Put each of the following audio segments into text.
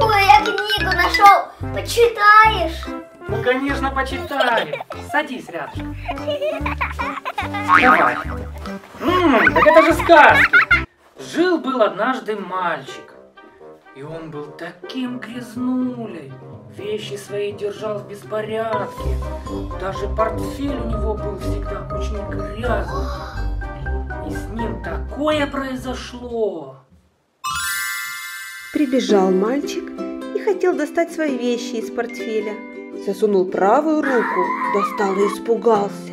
какую я книгу нашел? Почитаешь? Ну, конечно, почитали. Садись рядышком. Давай. М, так это же сказки. Жил-был однажды мальчик. И он был таким грязнулей. Вещи свои держал в беспорядке. Даже портфель у него был всегда очень грязный. И с ним такое произошло. Прибежал мальчик и хотел достать свои вещи из портфеля. Засунул правую руку, достал и испугался.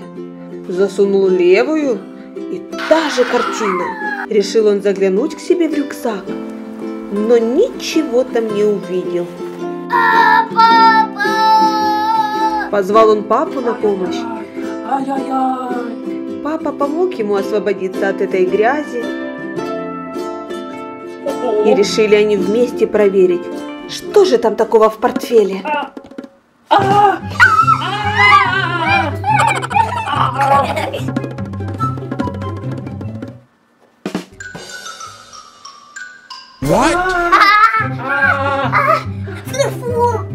Засунул левую, и та же картина. Решил он заглянуть к себе в рюкзак, но ничего там не увидел. Папа! Позвал он папу на помощь. Ай-яй-яй. Папа помог ему освободиться от этой грязи, и решили они вместе проверить, что же там такого в портфеле. А! А! Фу!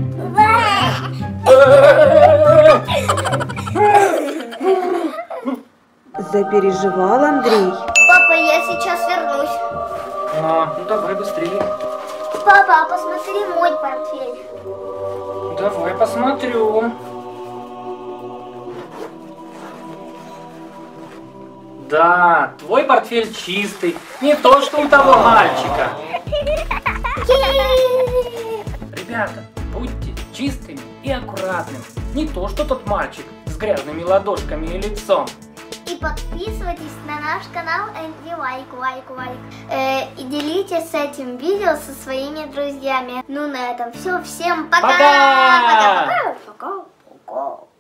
Запереживал Андрей. Папа, я сейчас вернусь. А, ну давай быстрее. Папа, а посмотри мой портфель. Давай посмотрю. Да, твой портфель чистый, не то что у того мальчика. Ребята, будьте чистыми и аккуратными. Не то что тот мальчик с грязными ладошками и лицом. И подписывайтесь на наш канал Энди Лайк, лайк, лайк. Э, и делитесь с этим видео со своими друзьями. Ну на этом все. Всем! Пока! Пока! Пока! Пока! пока.